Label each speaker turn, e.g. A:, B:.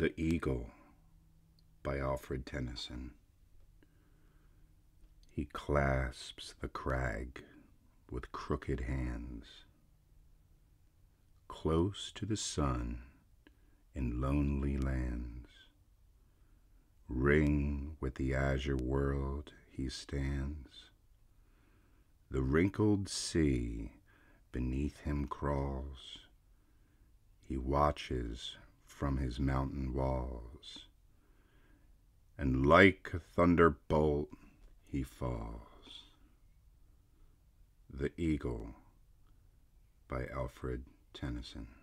A: The Eagle by Alfred Tennyson. He clasps the crag with crooked hands, close to the sun in lonely lands. Ring with the azure world he stands. The wrinkled sea beneath him crawls. He watches from his mountain walls, and like a thunderbolt he falls. The Eagle by Alfred Tennyson.